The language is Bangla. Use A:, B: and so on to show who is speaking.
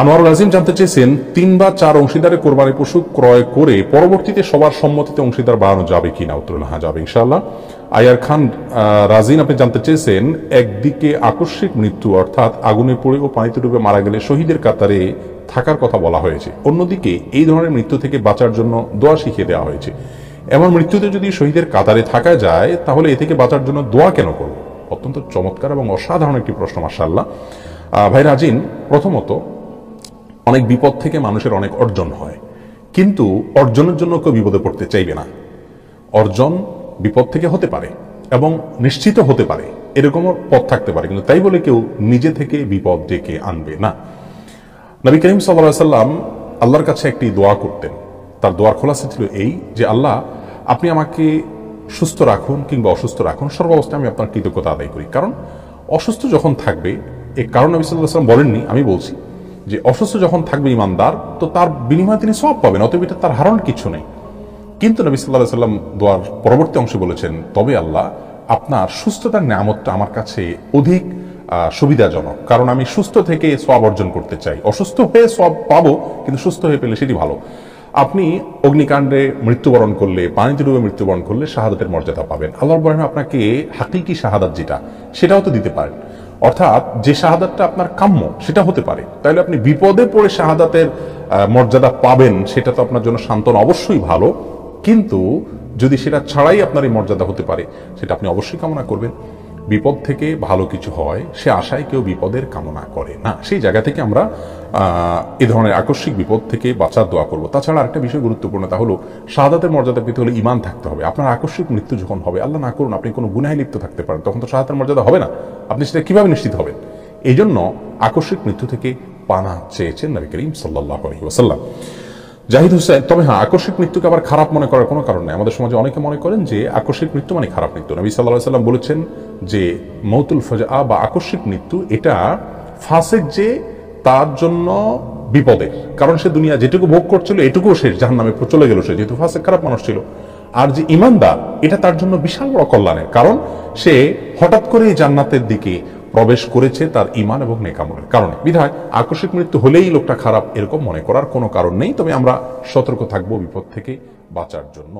A: আনোয়ার আজিম জানতে চেয়েছেন তিন বা চার অংশীদারে কোরবানি পশু ক্রয় করে পরবর্তীতে সবার সম্মতিতে অংশীদার বাড়ানো যাবে কিনা? উত্তর হ্যাঁ যাবে ইনশাআল্লাহ। আয়ার খান রাজিন, আপনি জানতে চেয়েছেন, একদিকে আকস্মিক মৃত্যু, অর্থাৎ আগুনে পড়ে ও পানিতে ডুবে মারা গেলে শহীদের কাতারে থাকার কথা বলা হয়েছে। অন্যদিকে এই ধরনের মৃত্যু থেকে বাঁচার জন্য দোয়া শিখিয়ে দেওয়া হয়েছে। এমন মৃত্যুতে যদি শহীদের কাতারে থাকা যায়, তাহলে এ থেকে বাঁচার জন্য দোয়া কেন করব? অত্যন্ত চমৎকার এবং অসাধারণ একটি প্রশ্ন মাসাল্লাহ ভাই রাজিন, প্রথমত অনেক বিপদ থেকে মানুষের অনেক অর্জন হয়। কিন্তু অর্জনের জন্য কেউ বিপদে পড়তে চাইবে না। অর্জন বিপদ থেকে হতে পারে এবং নিশ্চিত হতে পারে, এরকমও পথ থাকতে পারে, কিন্তু তাই বলে কেউ নিজে থেকে বিপদ ডেকে আনবে না। নবী করিম সাল্লাম আল্লাহর কাছে একটি দোয়া করতেন। তার দোয়ার খোলাসা ছিল এই যে, আল্লাহ, আপনি আমাকে সুস্থ রাখুন কিংবা অসুস্থ রাখুন সর্বাবস্থায় আমি আপনার কৃতজ্ঞতা আদায় করি। কারণ অসুস্থ যখন থাকবে, এ কারণ নবী সাল্লাহ সাল্লাম বলেননি, আমি বলছি। যে অসুস্থ যখন থাকবে ইমানদার, তো তার বিনিময়ে তিনি সব পাবেন, অতএব এটা তার হারণ কিছু নেই। কিন্তু নবী সাল্লাহ সাল্লাম দোয়ার পরবর্তী অংশে বলেছেন, তবে আল্লাহ আপনার সুস্থতার নামতটা আমার কাছে অধিক সুবিধাজনক। কারণ আমি সুস্থ থেকে সব অর্জন করতে চাই। অসুস্থ হয়ে সব পাবো, কিন্তু সুস্থ হয়ে পেলে সেটি ভালো। আপনি অগ্নিকাণ্ডে মৃত্যুবরণ করলে, পানিতে ডুবে মৃত্যুবরণ করলে শাহাদাতের মর্যাদা পাবেন। আল্লাহ বলেন আপনাকে হাকিকি শাহাদাত যেটা, সেটাও তো দিতে পারেন। অর্থাৎ যে শাহাদাতটা আপনার কাম্য, সেটা হতে পারে। তাহলে আপনি বিপদে পড়ে শাহাদাতের মর্যাদা পাবেন, সেটা তো আপনার জন্য সান্ত্বনা অবশ্যই ভালো। কিন্তু যদি সেটা ছাড়াই আপনার এই মর্যাদা হতে পারে, সেটা আপনি অবশ্যই কামনা করবেন। বিপদ থেকে ভালো কিছু হয়, সে আশায় কেউ বিপদের কামনা করে না। সেই জায়গা থেকে আমরা এ ধরনের আকস্মিক বিপদ থেকে বাঁচার দোয়া করব। তাছাড়া আরেকটা বিষয় গুরুত্বপূর্ণ, তা হলো শাহাদাতের মর্যাদা পেতে হলে ইমান থাকতে হবে। আপনার আকস্মিক মৃত্যু যখন হবে, আল্লাহ না করুন আপনি কোনো গুনায় লিপ্ত থাকতে পারেন, তখন তো শাহাদাতের মর্যাদা হবে না। আপনি সেটা কীভাবে নিশ্চিত হবেন? এই জন্য আকস্মিক মৃত্যু থেকে পানা চেয়েছেন নবী করিম সাল্লাহ আলহি ওসাল্লাম জাহিদ হোসেন, তবে হ্যাঁ আকস্মিক মৃত্যুকে আবার খারাপ মনে করার কোনো কারণ নেই। আমাদের সমাজে অনেকে মনে করেন যে আকস্মিক মৃত্যু মানে খারাপ মৃত্যু। নবী সাল্লাহ সাল্লাম বলেছেন যে মৌতুল ফজা বা আকস্মিক মৃত্যু, এটা ফাঁসের যে তার জন্য বিপদের। কারণ সে দুনিয়া যেটুকু ভোগ করছিল, এটুকুও সে জাহান নামে চলে গেল সে। যেহেতু ফাঁসে খারাপ মানুষ ছিল। আর যে ইমানদার, এটা তার জন্য বিশাল বড় কল্যাণের। কারণ সে হঠাৎ করে জান্নাতের দিকে প্রবেশ করেছে তার ইমান এবং নেকামলের কারণে। বিধায়, আকস্মিক মৃত্যু হলেই লোকটা খারাপ এরকম মনে করার কোনো কারণ নেই, তবে আমরা সতর্ক থাকব বিপদ থেকে বাঁচার জন্য।